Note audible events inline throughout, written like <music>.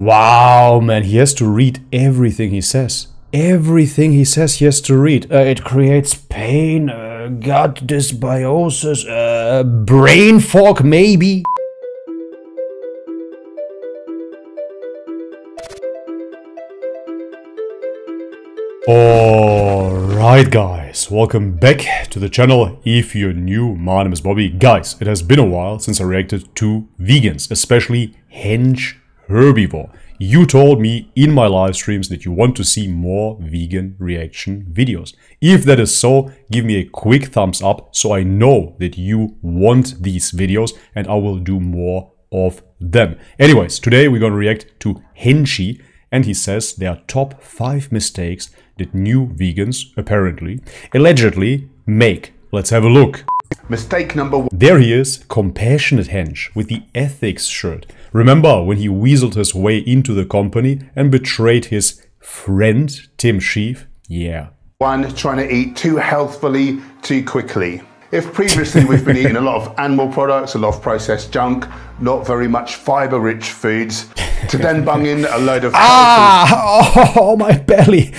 Wow, man, he has to read everything he says. Everything he says he has to read. Uh, it creates pain, uh, gut dysbiosis, uh, brain fog, maybe. Alright guys, welcome back to the channel. If you're new, my name is Bobby. Guys, it has been a while since I reacted to vegans, especially hench herbivore. You told me in my live streams that you want to see more vegan reaction videos. If that is so, give me a quick thumbs up so I know that you want these videos and I will do more of them. Anyways, today we're gonna react to Henchi and he says there are top 5 mistakes that new vegans, apparently, allegedly make. Let's have a look. Mistake number one. There he is, compassionate hench with the ethics shirt. Remember when he weaseled his way into the company and betrayed his friend Tim Shieff? Yeah. One, trying to eat too healthfully too quickly. If previously we've been eating a lot of animal products, a lot of processed junk, not very much fiber rich foods, to then bung in a load of. ah, oh, my belly.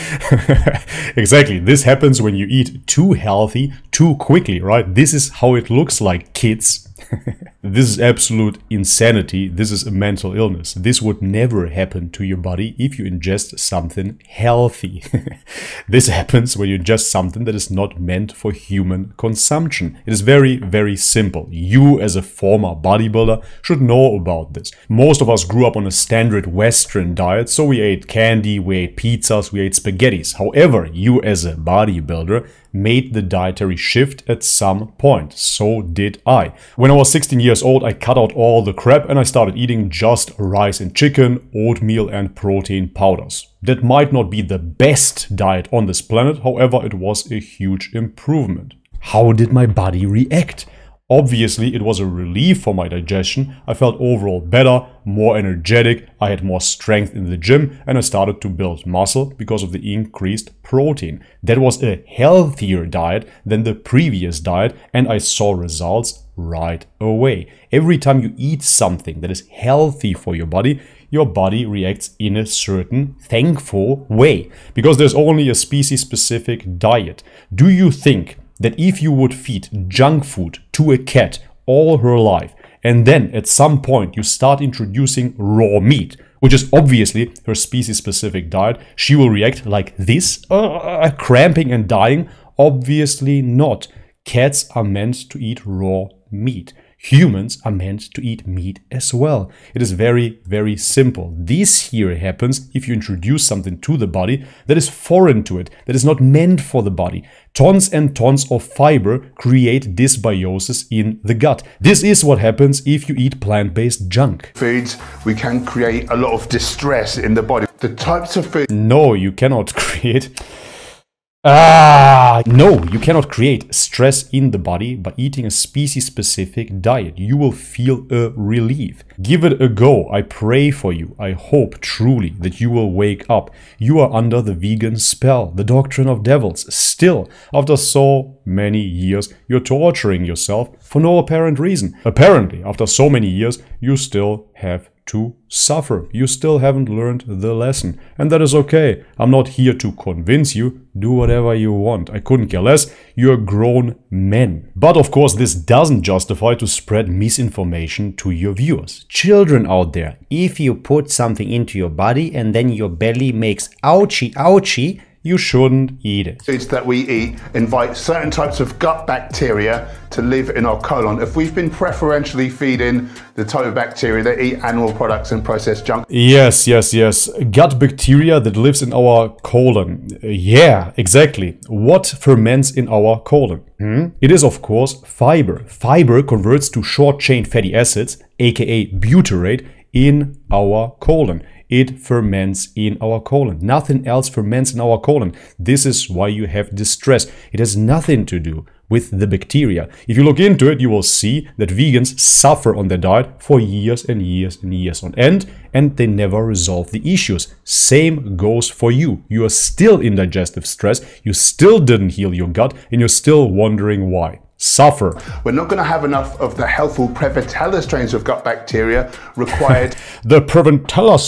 <laughs> exactly. This happens when you eat too healthy too quickly, right? This is how it looks like, kids. <laughs> this is absolute insanity. This is a mental illness. This would never happen to your body if you ingest something healthy. <laughs> this happens when you ingest something that is not meant for human consumption. It is very, very simple. You, as a former bodybuilder, should know about this. Most of us grew up on a standard Western diet, so we ate candy, we ate pizzas, we ate spaghettis. However, you, as a bodybuilder, made the dietary shift at some point. So did I. When I was 16 years old, I cut out all the crap and I started eating just rice and chicken, oatmeal and protein powders. That might not be the best diet on this planet, however, it was a huge improvement. How did my body react? Obviously, it was a relief for my digestion. I felt overall better, more energetic, I had more strength in the gym, and I started to build muscle because of the increased protein. That was a healthier diet than the previous diet, and I saw results right away. Every time you eat something that is healthy for your body, your body reacts in a certain thankful way because there's only a species specific diet. Do you think that if you would feed junk food to a cat all her life, and then at some point you start introducing raw meat, which is obviously her species specific diet, she will react like this, uh, cramping and dying? Obviously not. Cats are meant to eat raw meat humans are meant to eat meat as well. It is very, very simple. This here happens if you introduce something to the body that is foreign to it, that is not meant for the body. Tons and tons of fiber create dysbiosis in the gut. This is what happens if you eat plant-based junk. Foods, we can create a lot of distress in the body. The types of food... No, you cannot <laughs> create... Ah, no, you cannot create stress in the body by eating a species-specific diet. You will feel a relief. Give it a go. I pray for you. I hope truly that you will wake up. You are under the vegan spell, the doctrine of devils. Still, after so many years, you're torturing yourself for no apparent reason. Apparently, after so many years, you still have to suffer. You still haven't learned the lesson. And that is okay. I'm not here to convince you. Do whatever you want. I couldn't care less. You're grown men. But of course, this doesn't justify to spread misinformation to your viewers. Children out there, if you put something into your body and then your belly makes ouchie ouchie, you shouldn't eat it. Foods that we eat invite certain types of gut bacteria to live in our colon. If we've been preferentially feeding the type of bacteria that eat animal products and processed junk. Yes, yes, yes. Gut bacteria that lives in our colon. Yeah, exactly. What ferments in our colon? Hmm? It is, of course, fiber. Fiber converts to short chain fatty acids, aka butyrate, in our colon it ferments in our colon. Nothing else ferments in our colon. This is why you have distress. It has nothing to do with the bacteria. If you look into it, you will see that vegans suffer on their diet for years and years and years on end, and they never resolve the issues. Same goes for you. You are still in digestive stress, you still didn't heal your gut, and you're still wondering why suffer. We're not going to have enough of the helpful Prevotella strains of gut bacteria required. <laughs> the Prevotella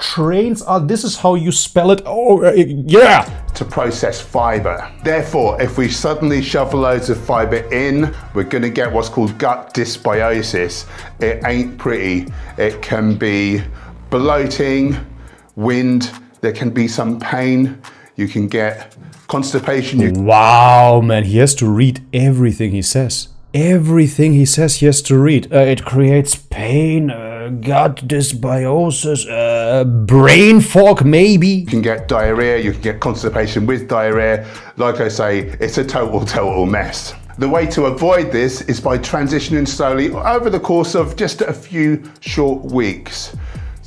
strains are, this is how you spell it. Oh, uh, yeah. To process fiber. Therefore, if we suddenly shove loads of fiber in, we're going to get what's called gut dysbiosis. It ain't pretty. It can be bloating, wind, there can be some pain, you can get constipation. You wow, man, he has to read everything he says. Everything he says he has to read. Uh, it creates pain, uh, gut dysbiosis, uh, brain fog, maybe. You can get diarrhea, you can get constipation with diarrhea. Like I say, it's a total, total mess. The way to avoid this is by transitioning slowly over the course of just a few short weeks.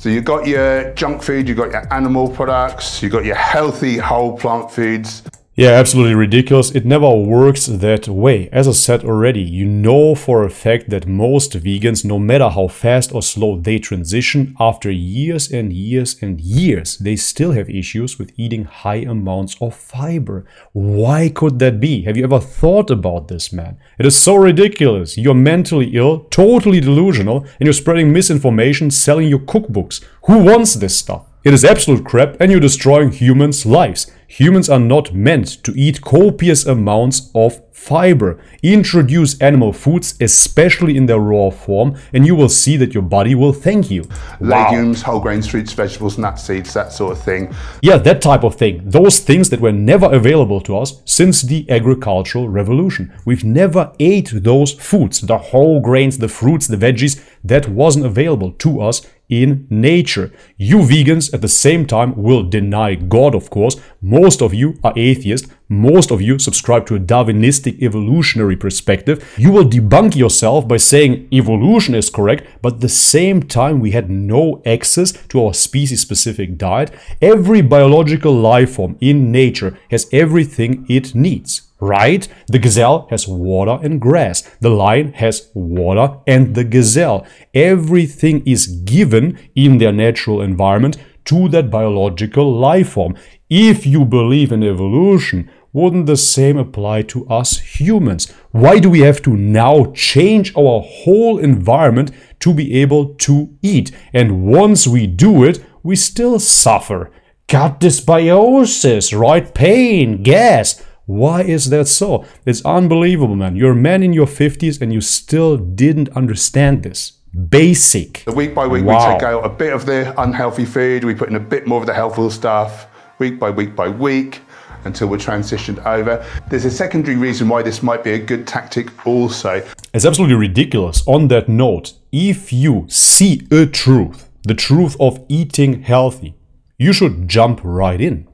So you've got your junk food, you've got your animal products, you've got your healthy whole plant foods. Yeah, absolutely ridiculous. It never works that way. As I said already, you know for a fact that most vegans, no matter how fast or slow they transition, after years and years and years, they still have issues with eating high amounts of fiber. Why could that be? Have you ever thought about this, man? It is so ridiculous. You're mentally ill, totally delusional, and you're spreading misinformation, selling your cookbooks. Who wants this stuff? It is absolute crap and you're destroying humans' lives. Humans are not meant to eat copious amounts of fiber. Introduce animal foods, especially in their raw form, and you will see that your body will thank you. Legumes, wow. whole grains, fruits, vegetables, nuts, seeds, that sort of thing. Yeah, that type of thing. Those things that were never available to us since the agricultural revolution. We've never ate those foods, the whole grains, the fruits, the veggies, that wasn't available to us in nature. You vegans at the same time will deny God, of course. Most of you are atheists. Most of you subscribe to a Darwinistic evolutionary perspective. You will debunk yourself by saying evolution is correct, but at the same time we had no access to our species specific diet. Every biological life form in nature has everything it needs right? The gazelle has water and grass. The lion has water and the gazelle. Everything is given in their natural environment to that biological life form. If you believe in evolution, wouldn't the same apply to us humans? Why do we have to now change our whole environment to be able to eat? And once we do it, we still suffer. Gut dysbiosis, right? Pain, gas. Why is that so? It's unbelievable, man. You're a man in your 50s and you still didn't understand this. Basic. The week by week, wow. we take out a bit of the unhealthy food, we put in a bit more of the healthful stuff, week by week by week, until we're transitioned over. There's a secondary reason why this might be a good tactic also. It's absolutely ridiculous. On that note, if you see a truth, the truth of eating healthy, you should jump right in.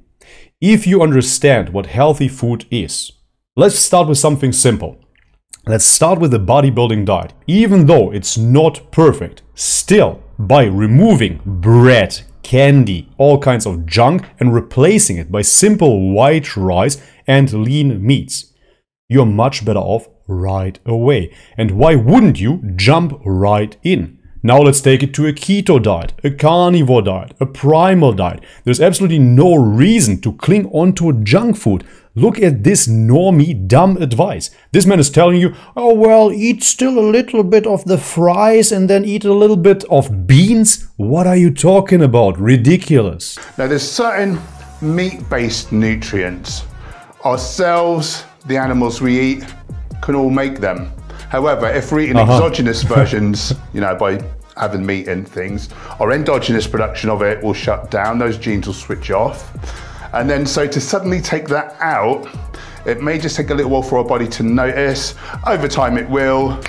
If you understand what healthy food is, let's start with something simple. Let's start with the bodybuilding diet. Even though it's not perfect, still, by removing bread, candy, all kinds of junk, and replacing it by simple white rice and lean meats, you're much better off right away. And why wouldn't you jump right in? Now let's take it to a keto diet, a carnivore diet, a primal diet. There's absolutely no reason to cling on to junk food. Look at this normie dumb advice. This man is telling you, oh well, eat still a little bit of the fries and then eat a little bit of beans? What are you talking about? Ridiculous. Now there's certain meat-based nutrients. Ourselves, the animals we eat, can all make them. However, if we're eating uh-huh. exogenous versions, you know, by having meat and things, our endogenous production of it will shut down, those genes will switch off. And then, so to suddenly take that out, it may just take a little while for our body to notice. Over time, it will.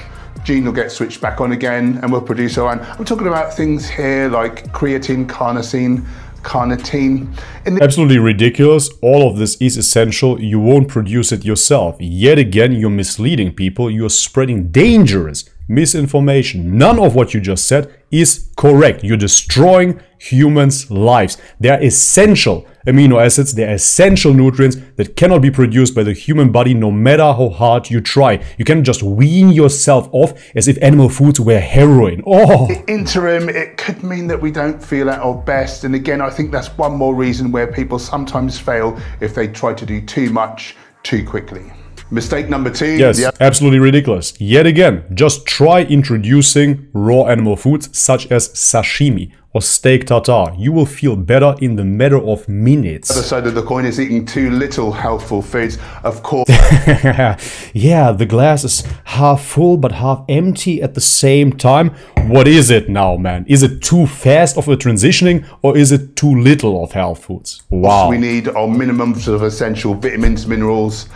Gene will get switched back on again and we'll produce our own. I'm talking about things here like creatine, carnosine, carnitine. Absolutely ridiculous. All of this is essential. You won't produce it yourself. Yet again, you're misleading people. You're spreading dangerous misinformation. None of what you just said is correct. You're destroying humans' lives. They're essential amino acids. They're essential nutrients that cannot be produced by the human body no matter how hard you try. You can just wean yourself off as if animal foods were heroin. Oh! Interim, it could mean that we don't feel at our best. And again, I think that's one more reason where people sometimes fail if they try to do too much too quickly. Mistake number two. Yes, the absolutely ridiculous. Yet again, just try introducing raw animal foods such as sashimi or steak tartare. You will feel better in the matter of minutes. The other side of the coin is eating too little healthful foods. Of course, <laughs> yeah, the glass is half full but half empty at the same time. What is it now, man? Is it too fast of a transitioning or is it too little of health foods? Wow. we need our minimums of essential vitamins, minerals,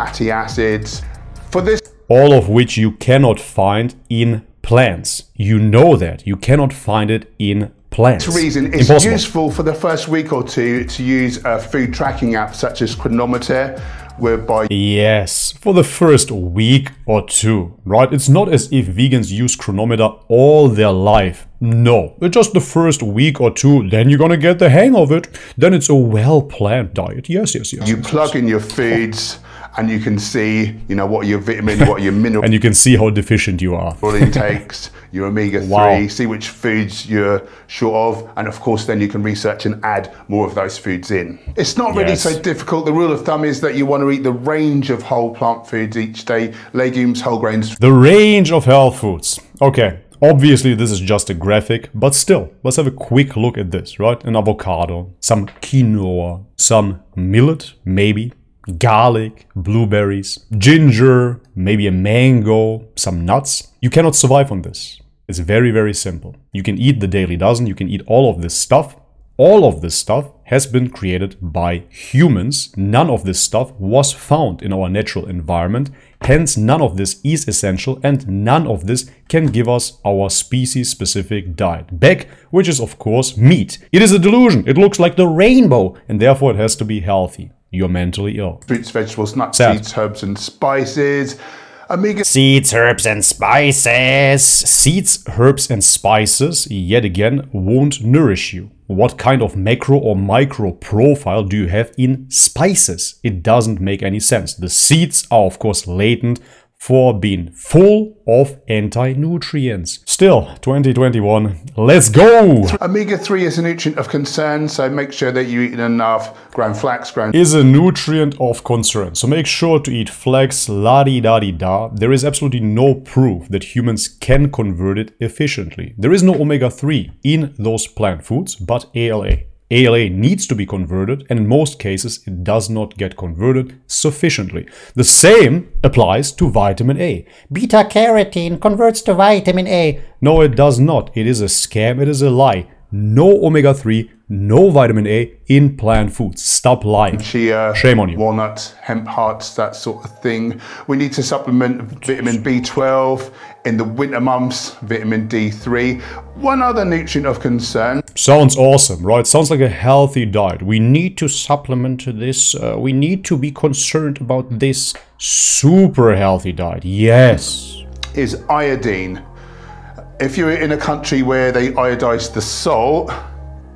fatty acids. For this All of which you cannot find in plants. You know that. You cannot find it in plants. reason, it's Impossible. useful for the first week or two to use a food tracking app such as Cronometer, whereby Yes, for the first week or two, right? It's not as if vegans use Cronometer all their life. No, it's just the first week or two, then you're gonna get the hang of it. Then it's a well-planned diet. Yes, yes, yes. you yes, plug in your foods and you can see, you know, what your vitamin, what your <laughs> mineral And you can see how deficient you are. intakes, <laughs> your omega 3, Wow. see which foods you're short of, and of course, then you can research and add more of those foods in. It's not really Yes. so difficult. The rule of thumb is that you want to eat the range of whole plant foods each day legumes, whole grains, The range of health foods. Okay, obviously this is just a graphic, but still, let's have a quick look at this, right? An avocado, some quinoa, some millet, maybe, garlic, blueberries, ginger, maybe a mango, some nuts. You cannot survive on this. It's very, very simple. You can eat the daily dozen, you can eat all of this stuff. All of this stuff has been created by humans. None of this stuff was found in our natural environment. Hence, none of this is essential and none of this can give us our species specific diet. Back, which is of course meat. It is a delusion. It looks like the rainbow and therefore it has to be healthy. You're mentally ill. fruits, vegetables, nuts, seeds, herbs, and spices. Omega Seeds, herbs, and spices. Seeds, herbs, and spices, yet again, won't nourish you. What kind of macro or micro profile do you have in spices? It doesn't make any sense. The seeds are, of course, latent for being full of anti-nutrients. Still, 2021, let's go! Omega 3 is a nutrient of concern, so make sure that you eat enough ground flax, ground is a nutrient of concern. So make sure to eat flax, la di da di da. There is absolutely no proof that humans can convert it efficiently. There is no omega 3 in those plant foods, but ALA. ALA needs to be converted, and in most cases, it does not get converted sufficiently. The same applies to vitamin A. Beta carotene converts to vitamin A. No, it does not. It is a scam, it is a lie. No omega 3, no vitamin A in plant foods. Stop lying. chia, Shame on you. walnuts, hemp hearts, that sort of thing. We need to supplement vitamin B12 in the winter months, vitamin D3. One other nutrient of concern Sounds awesome, right? Sounds like a healthy diet. We need to supplement this. Uh, we need to be concerned about this super healthy diet. Yes. is iodine. If you're in a country where they iodize the salt,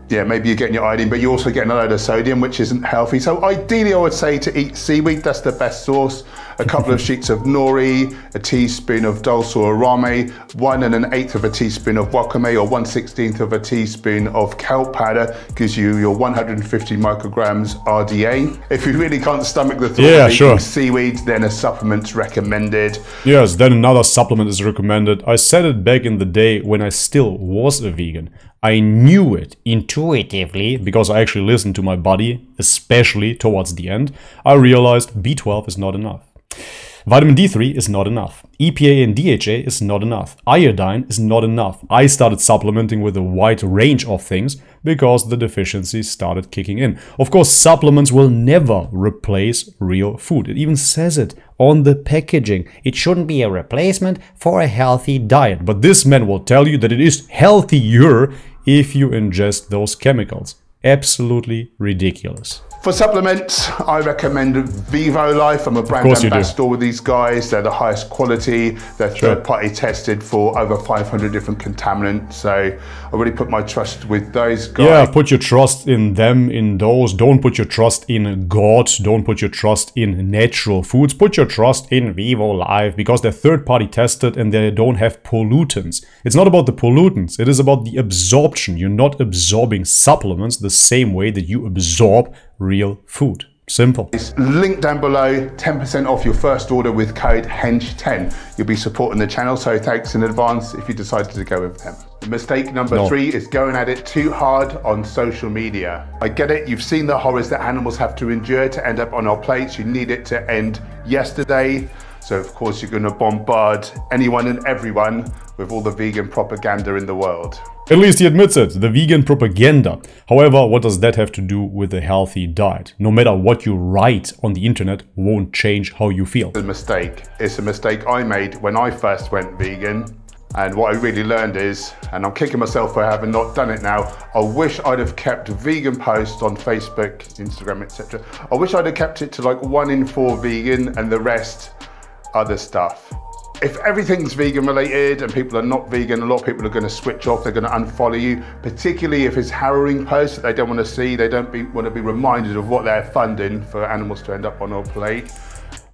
yeah, maybe you're getting your iodine, but you're also getting a load of sodium, which isn't healthy. So ideally, I would say to eat seaweed. That's the best source. A couple of <laughs> sheets of nori, a teaspoon of dulse or arame, one and an eighth of a teaspoon of wakame, or one sixteenth of a teaspoon of kelp powder gives you your 150 micrograms RDA. If you really can't stomach the thought Yeah, of eating sure. seaweed, then a supplement's recommended. Yes, then another supplement is recommended. I said it back in the day when I still was a vegan. I knew it intuitively because I actually listened to my body, especially towards the end. I realized B12 is not enough. Vitamin D3 is not enough. EPA and DHA is not enough. Iodine is not enough. I started supplementing with a wide range of things because the deficiencies started kicking in. Of course, supplements will never replace real food. It even says it on the packaging. It shouldn't be a replacement for a healthy diet. But this man will tell you that it is healthier if you ingest those chemicals. Absolutely ridiculous. For supplements, I recommend Vivo Life. I'm a brand course you do. ambassador with these guys. They're the highest quality. They're Sure. third party tested for over 500 different contaminants. So I really put my trust with those guys. Yeah, put your trust in them, in those. Don't put your trust in God. Don't put your trust in natural foods. Put your trust in Vivo Life because they're third party tested and they don't have pollutants. It's not about the pollutants, it is about the absorption. You're not absorbing supplements the same way that you absorb real food. Simple. Link down below, 10% off your first order with code HENCH10. You'll be supporting the channel, so thanks in advance if you decided to go with them. Mistake number No. three is going at it too hard on social media. I get it, you've seen the horrors that animals have to endure to end up on our plates. You need it to end yesterday. So, of course, you're going to bombard anyone and everyone with all the vegan propaganda in the world. At least he admits it, the vegan propaganda. However, what does that have to do with a healthy diet? No matter what you write on the internet won't change how you feel. It's a mistake. It's a mistake I made when I first went vegan. And what I really learned is, and I'm kicking myself for having not done it now, I wish I'd have kept vegan posts on Facebook, Instagram, etc. I wish I'd have kept it to like one in four vegan and the rest other stuff. If everything's vegan related and people are not vegan, a lot of people are going to switch off, they're going to unfollow you, particularly if it's harrowing posts that they don't want to see, they don't be, want to be reminded of what they're funding for animals to end up on our plate.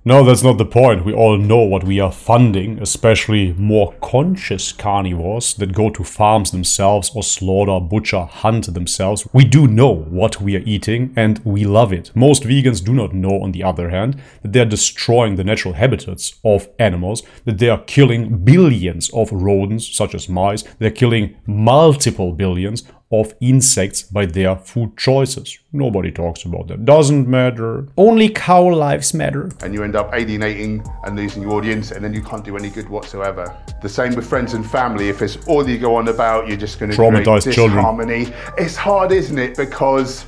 No, that's not the point. We all know what we are funding, especially more conscious carnivores that go to farms themselves or slaughter, butcher, hunt themselves. We do know what we are eating and we love it. Most vegans do not know, on the other hand, that they are destroying the natural habitats of animals, that they are killing billions of rodents, such as mice, they're killing multiple billions of insects by their food choices. Nobody talks about that. Doesn't matter. Only cow lives matter. and you end up alienating and losing your audience, and then you can't do any good whatsoever. The same with friends and family. If it's all you go on about, you're just going to Traumatized create children. It's hard, isn't it? Because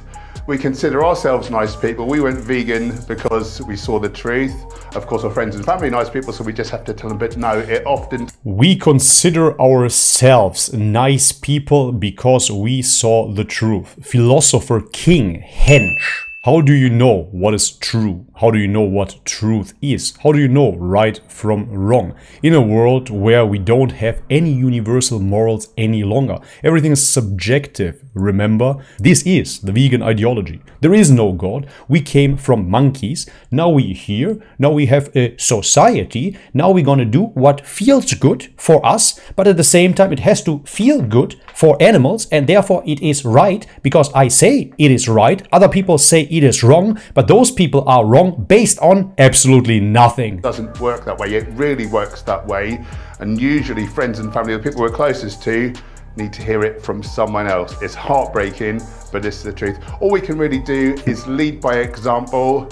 we consider ourselves nice people. We went vegan because we saw the truth. Of course, our friends and family nice people, so we just have to tell them. But no, it often We consider ourselves nice people because we saw the truth. Philosopher King Hench. How do you know what is true? How do you know what truth is? How do you know right from wrong? In a world where we don't have any universal morals any longer, everything is subjective, remember? This is the vegan ideology. There is no God. We came from monkeys. Now we're here. Now we have a society. Now we're gonna do what feels good for us, but at the same time, it has to feel good for animals, and therefore it is right because I say it is right. Other people say it is wrong, but those people are wrong based on absolutely nothing. doesn't work that way. It really works that way. And usually, friends and family, the people we're closest to, need to hear it from someone else. It's heartbreaking, but it's the truth. All we can really do is lead by example.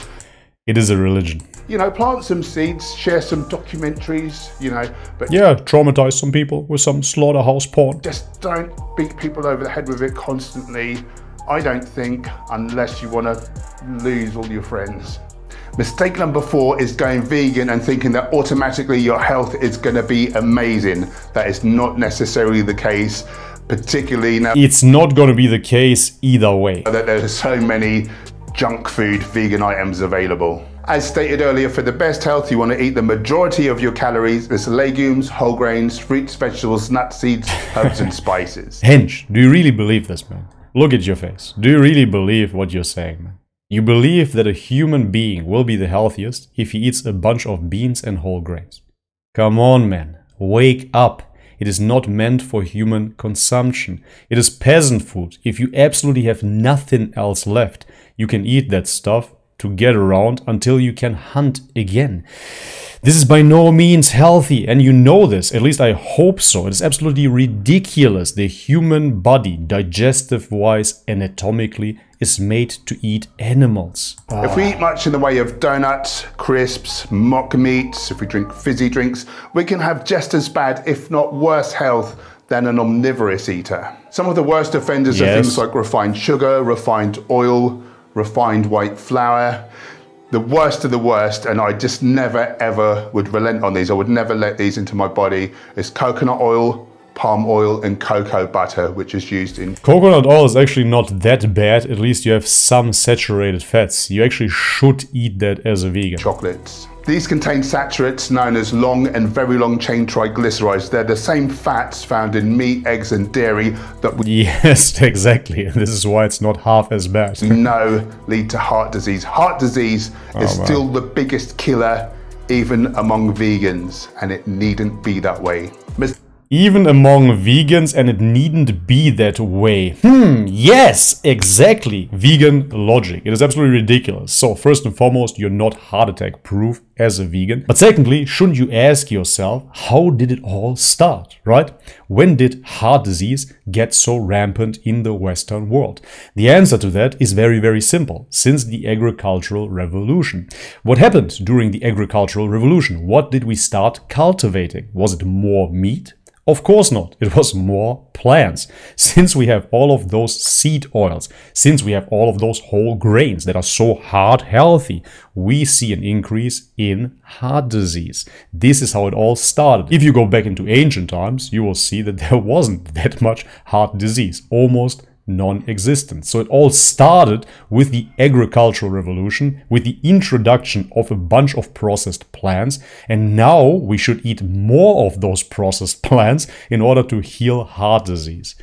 It is a religion. You know, plant some seeds, share some documentaries, you know, but Yeah, traumatize some people with some slaughterhouse porn. just don't beat people over the head with it constantly. I don't think, unless you want to lose all your friends. Mistake number four is going vegan and thinking that automatically your health is going to be amazing. That is not necessarily the case, particularly now It's not gonna be the case either way. that there's so many junk food vegan items available. As stated earlier, for the best health, you want to eat the majority of your calories as legumes, whole grains, fruits, vegetables, nuts, seeds, herbs, and spices. Hench, do you really believe this, man? Look at your face. Do you really believe what you're saying, man? You believe that a human being will be the healthiest if he eats a bunch of beans and whole grains. Come on, man. Wake up. It is not meant for human consumption. It is peasant food. If you absolutely have nothing else left, you can eat that stuff to get around until you can hunt again. This is by no means healthy, and you know this, at least I hope so. It is absolutely ridiculous. The human body, digestive wise, anatomically, is made to eat animals. If we eat much in the way of donuts, crisps, mock meats, if we drink fizzy drinks, we can have just as bad, if not worse, health than an omnivorous eater. Some of the worst offenders are things like refined sugar, refined oil, refined white flour. The worst of the worst, and I just never ever would relent on these. I would never let these into my body. It's coconut oil, palm oil, and cocoa butter, which is used in Coconut oil is actually not that bad, at least you have some saturated fats. You actually should eat that as a vegan. chocolates. These contain saturates known as long and very long chain triglycerides. They're the same fats found in meat, eggs, and dairy that we Yes, <laughs> exactly. This is why it's not half as bad. <laughs> no, lead to heart disease. Heart disease oh, is wow. still the biggest killer, even among vegans, and it needn't be that way. Mis- even among vegans, and it needn't be that way. Hmm, yes, exactly. Vegan logic. It is absolutely ridiculous. So, first and foremost, you're not heart attack proof as a vegan. But secondly, shouldn't you ask yourself, how did it all start, right? When did heart disease get so rampant in the Western world? The answer to that is very, very simple. Since the agricultural revolution. What happened during the agricultural revolution? What did we start cultivating? Was it more meat? Of course not. It was more plants. Since we have all of those seed oils, since we have all of those whole grains that are so heart healthy, we see an increase in heart disease. This is how it all started. If you go back into ancient times, you will see that there wasn't <laughs> that much heart disease. Almost non-existent. So it all started with the agricultural revolution, with the introduction of a bunch of processed plants, and now we should eat more of those processed <laughs> plants in order to heal heart disease.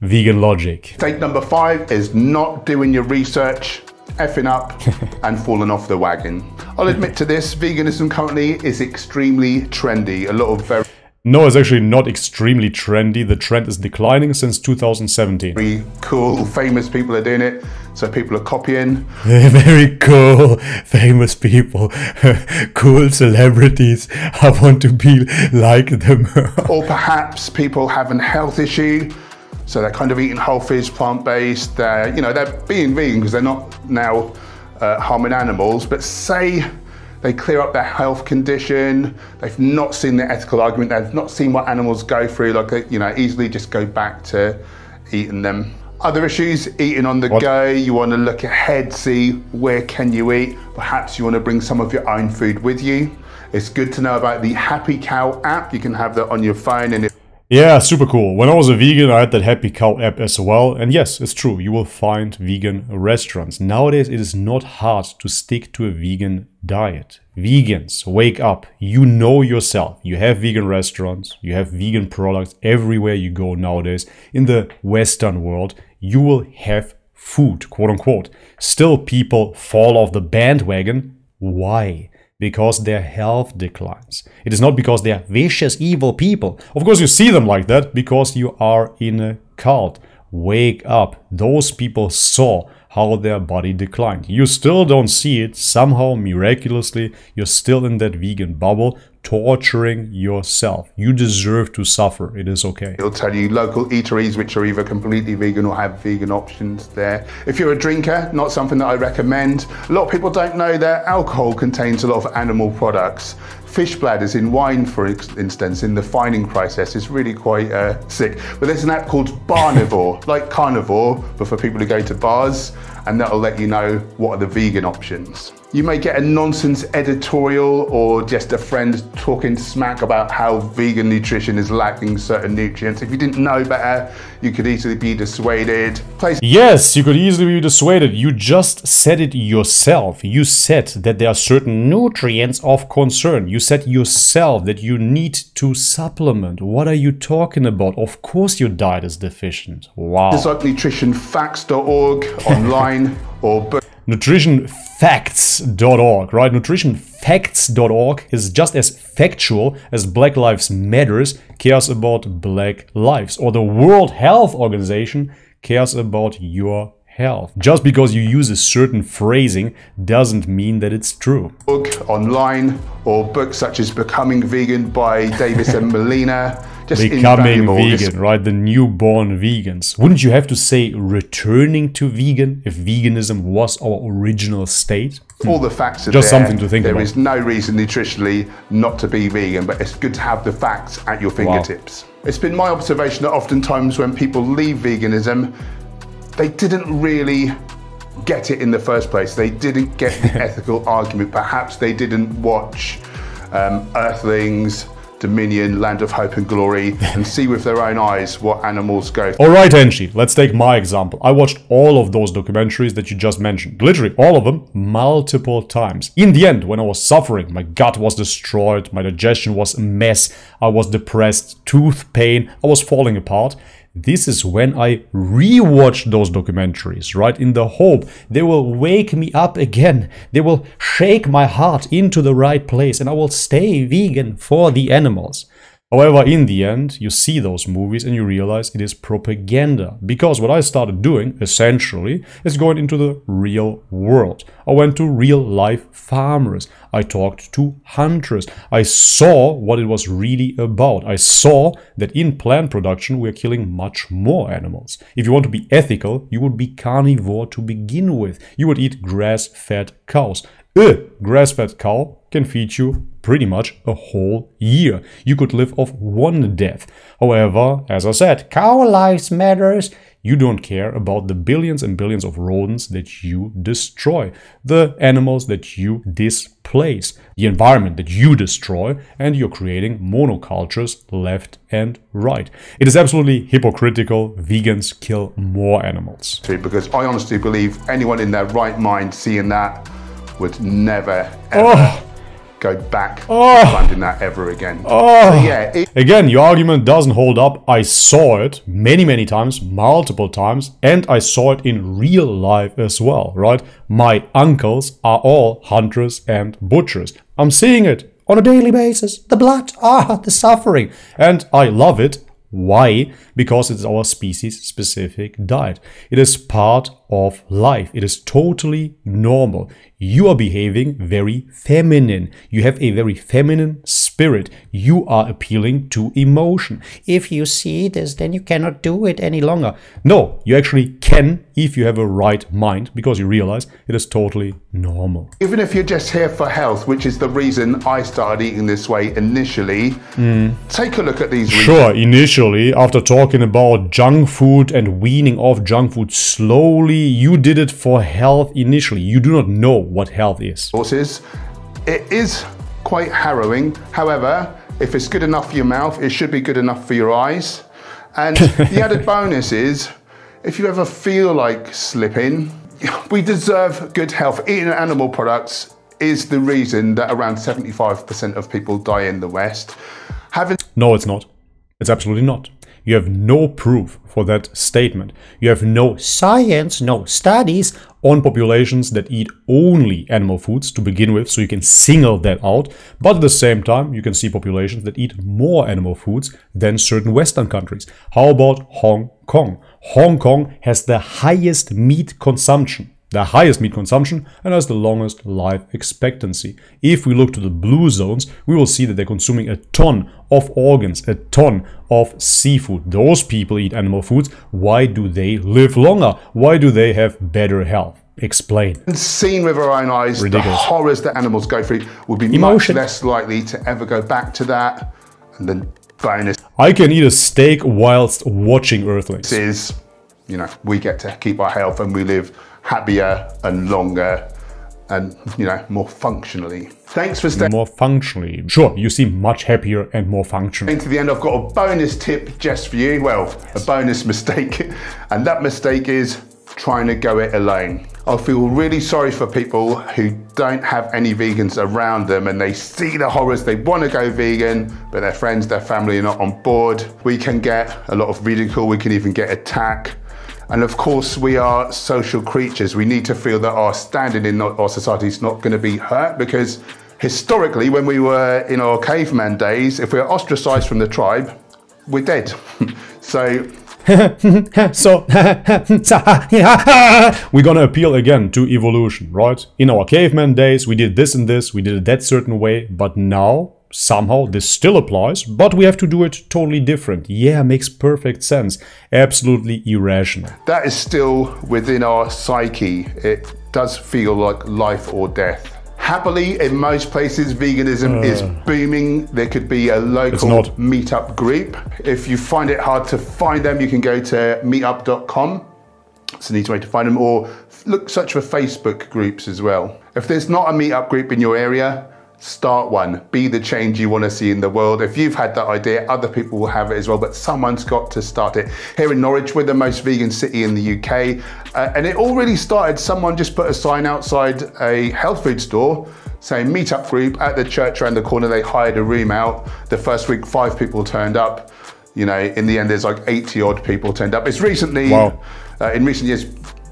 Vegan logic. Take number five is not doing your research, effing up, <laughs> and falling off the wagon. I'll admit to this, veganism currently is extremely trendy. A lot of very no, it's actually not extremely trendy. The trend is declining since 2017. Very cool, famous people are doing it, so people are copying. <laughs> Very cool, famous people, <laughs> cool celebrities. <laughs> I want to be like them. or perhaps people have a health issue, so they're kind of eating whole foods, plant-based. They're, you know, they're being vegan because they're not now uh, harming animals, but say they clear up their health condition. They've not seen the ethical argument. They've not seen what animals go through. Like they, you know, easily just go back to eating them. Other issues: eating on the what? go. You want to look ahead, see where can you eat. Perhaps you want to bring some of your own food with you. It's good to know about the Happy Cow app. You can have that on your phone, and yeah, super cool. When I was a vegan, I had that Happy Cow app as well. And yes, it's true, you will find vegan restaurants. Nowadays, it is not hard to stick to a vegan diet. Vegans, wake up. You know yourself. You have vegan restaurants, you have vegan products everywhere you go nowadays. In the Western world, you will have food, quote unquote. Still, people fall off the bandwagon. Why? Because their health declines. It is not because they are vicious, evil people. Of course, you see them like that because you are in a cult. Wake up. Those people saw how their body declined. You still don't see it. Somehow, miraculously, you're still in that vegan bubble, torturing yourself. You deserve to suffer. It is okay. It'll tell you local eateries which are either completely vegan or have vegan options there. If you're a drinker, not something that I recommend. A lot of people don't know that alcohol contains a lot of animal products. Fish bladders in wine, for instance, in the fining process is really quite uh, sick. But there's an app called Barnivore, <laughs> like carnivore, but for people who go to bars, and that'll let you know what are the vegan options. You may get a nonsense editorial or just a friend talking smack about how vegan nutrition is lacking certain nutrients. If you didn't know better, you could easily be dissuaded. Place yes, you could easily be dissuaded. You just said it yourself. You said that there are certain nutrients of concern. You said yourself that you need to supplement. What are you talking about? Of course your diet is deficient. Wow. It's like nutritionfacts.org <laughs> online or nutritionfacts.org, right? Nutritionfacts.org is just as factual as Black Lives Matters cares about black lives or the World Health Organization cares about your health. Just because you use a certain phrasing doesn't mean that it's true. Book online or books such as Becoming Vegan by Davis and Melina just becoming vegan, right? The newborn vegans. Wouldn't you have to say returning to vegan if veganism was our original state? All the facts are just there. something to think there about. There is no reason nutritionally not to be vegan, but it's good to have the facts at your fingertips. Wow. It's been my observation that oftentimes when people leave veganism, they didn't really get it in the first place. They didn't get the <laughs> ethical argument. Perhaps they didn't watch um, Earthlings, Dominion, Land of Hope and Glory, and <laughs> see with their own eyes what animals go through. Alright, Enchi, let's take my example. I watched all of those documentaries that you just mentioned. Literally, all of them, multiple times. In the end, when I was suffering, my gut was destroyed, my digestion was a mess, I was depressed, tooth pain, I was falling apart. This is when I rewatch those documentaries, right? In the hope they will wake me up again. They will shake my heart into the right place and I will stay vegan for the animals. However, in the end, you see those movies and you realize it is propaganda. Because what I started doing, essentially, is going into the real world. I went to real life farmers. I talked to hunters. I saw what it was really about. I saw that in plant production we're killing much more animals. If you want to be ethical, you would be carnivore to begin with. You would eat grass fed cows. Uh, a grass fed cow can feed you pretty much a whole year. You could live off one death. However, as I said, cow lives matters. You don't care about the billions and billions of rodents that you destroy, the animals that you displace, the environment that you destroy, and you're creating monocultures left and right. It is absolutely hypocritical. Vegans kill more animals. Because I honestly believe anyone in their right mind seeing that would never ever Oh. go back Oh. to funding that ever again. Oh. So yeah, it, Again, your argument doesn't hold up. I saw it many, many times, multiple times, and I saw it in real life as well, right? My uncles are all hunters and butchers. I'm seeing it on a daily basis. The blood, ah, the suffering. And I love it. Why? Because it's our species specific diet. It is part of life. It is totally normal. You are behaving very feminine. You have a very feminine spirit. You are appealing to emotion. If you see this, then you cannot do it any longer. No, you actually can if you have a right mind because you realize it is totally normal. even if you're just here for health, which is the reason I started eating this way initially, mm. take a look at these Sure, initially, after talking about junk food and weaning off junk food slowly, you did it for health initially. You do not know what health is. resources. It is quite harrowing. However, if it's good enough for your mouth, it should be good enough for your eyes. And <laughs> the added bonus is if you ever feel like slipping, we deserve good health. Eating animal products is the reason that around 75% of people die in the West. Having No, it's not. It's absolutely not. You have no proof for that statement. You have no Science, no studies. on populations that eat only animal foods to begin with, so you can single that out. But at the same time, you can see populations that eat more animal foods than certain Western countries. How about Hong Kong? Hong Kong has the highest meat consumption. The highest meat consumption and has the longest life expectancy. If we look to the blue zones, we will see that they're consuming a ton of organs, a ton of seafood. Those people eat animal foods. Why do they live longer? Why do they have better health? Explain. seen with our own eyes Ridiculous. the horrors that animals go through, we'll be Emotion. much less likely to ever go back to that. And then bonus I can eat a steak whilst watching Earthlings. This is, you know, we get to keep our health and we live happier and longer and, you know, more functionally. Thanks for staying More functionally. Sure, you seem much happier and more functional. to the end. I've got a bonus tip just for you. Well, a bonus mistake. <laughs> And that mistake is trying to go it alone. I feel really sorry for people who don't have any vegans around them and they see the horrors. They want to go vegan, but their friends, their family are not on board. We can get a lot of ridicule. We can even get attack. And of course, we are social creatures. We need to feel that our standing in our society is not going to be hurt because historically, when we were in our caveman days, if we are ostracized from the tribe, we're dead. <laughs> so <laughs> So, <laughs> we're gonna appeal again to evolution, right? In our caveman days, we did this and this, we did it that certain way, but now, somehow, this still applies, but we have to do it totally different. Yeah, makes perfect sense. Absolutely irrational. that is still within our psyche. It does feel like life or death. Happily, in most places, veganism is uh. booming. There could be a local meetup group. If you find it hard to find them, you can go to meetup.com. It's an easy way to find them, or look search for Facebook groups as well. If there's not a meetup group in your area, start one. Be the change you want to see in the world. If you've had that idea, other people will have it as well, but someone's got to start it. Here in Norwich, we're the most vegan city in the UK, uh, and it all really started. Someone just put a sign outside a health food store saying meetup group at the church around the corner. They hired a room out. The first week, five people turned up. You know, in the end, there's like 80 odd people turned up. It's recently, Wow. uh, in recent years,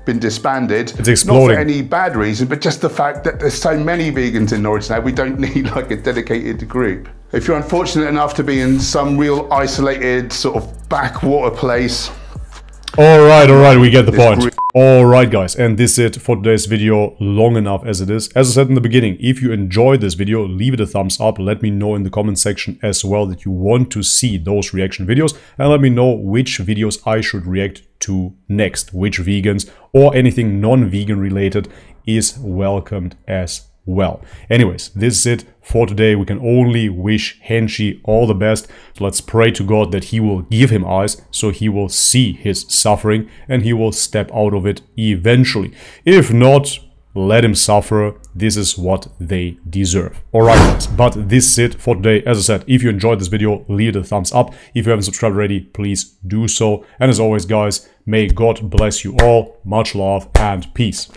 been disbanded. It's exploding. Not for any bad reason, but just the fact that there's so many vegans in Norwich now, we don't <laughs> need like a dedicated group. If you're unfortunate enough to be in some real isolated sort of backwater place, Alright, alright, we get the point. Alright guys, and this is it for today's video, long enough as it is. As I said in the beginning, if you enjoyed this video, leave it a thumbs up, let me know in the comment section as well that you want to see those reaction videos, and let me know which videos I should react to next, which vegans or anything non-vegan related is welcomed as well. Anyways, this is it for today. We can only wish Henshi all the best. Let's pray to God that he will give him eyes so he will see his suffering and he will step out of it eventually. If not, let him suffer. This is what they deserve. Alright guys, but this is it for today. As I said, if you enjoyed this video, leave it a thumbs up. If you haven't subscribed already, please do so. And as always guys, may God bless you all. Much love and peace.